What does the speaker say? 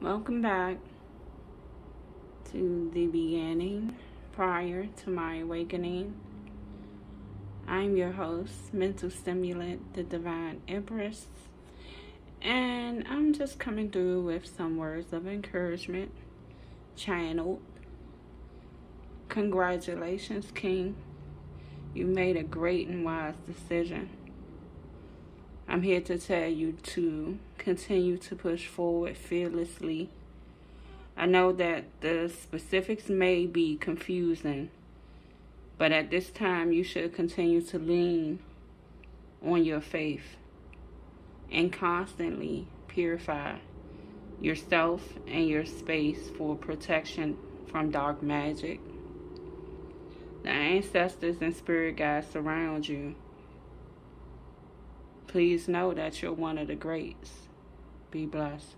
Welcome back to the beginning prior to my awakening. I'm your host, Mental Stimulate, the Divine Empress, and I'm just coming through with some words of encouragement, channeled. Congratulations, King. You made a great and wise decision. I'm here to tell you to continue to push forward fearlessly. I know that the specifics may be confusing, but at this time you should continue to lean on your faith and constantly purify yourself and your space for protection from dark magic. The ancestors and spirit guides surround you Please know that you're one of the greats. Be blessed.